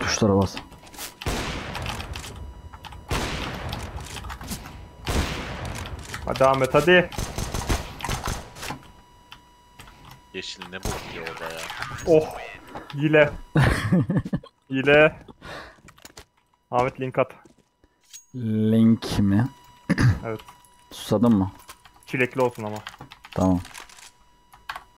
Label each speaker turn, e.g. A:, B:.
A: Tuşlara bas.
B: Hadi Ahmet hadi.
C: Yeşil ne bakıyor orada ya.
B: Oh. Hile. Hile. Ahmet link at.
A: Link mi?
B: Evet.
A: Susadın mı?
B: Çilekli olsun ama.
A: Tamam.